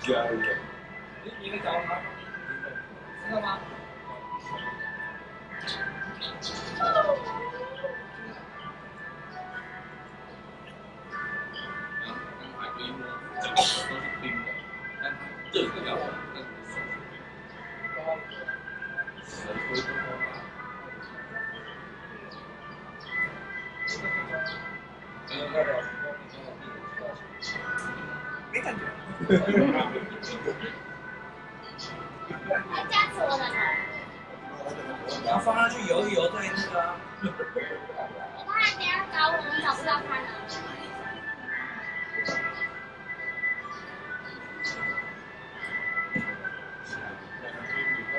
加一个。你你会找他？知道吗？海龟呢，整个都是冰的，但它热的要死，但是手蛇龟多嘛，没感觉。还加持我的头，你要放上去游一游再那个啊。我怕等下找我们找不到他呢。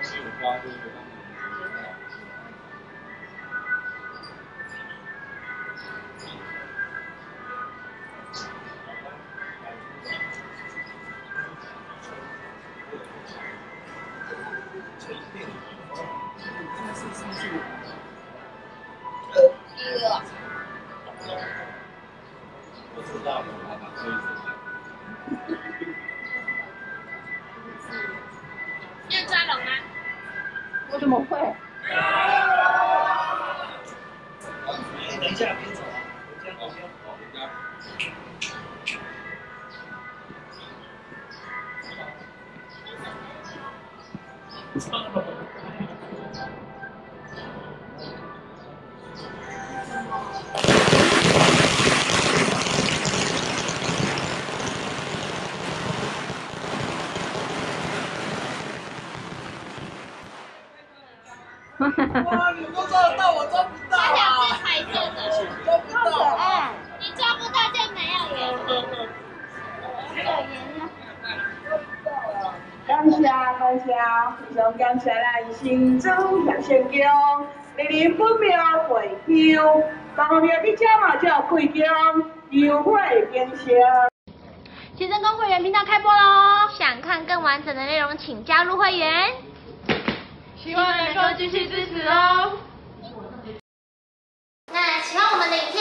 一不知道的话，把可以分享。要抓龙吗？我怎么会？等一下，哈哈哈感谢感谢，非常感谢咱新竹叶成宫，历年本命会休，后面你家嘛叫开宫，优惠变成。新生宫会员频道开播喽！想看更完整的内容，请加入会员。希望能够继续支持哦。那喜欢我们的影片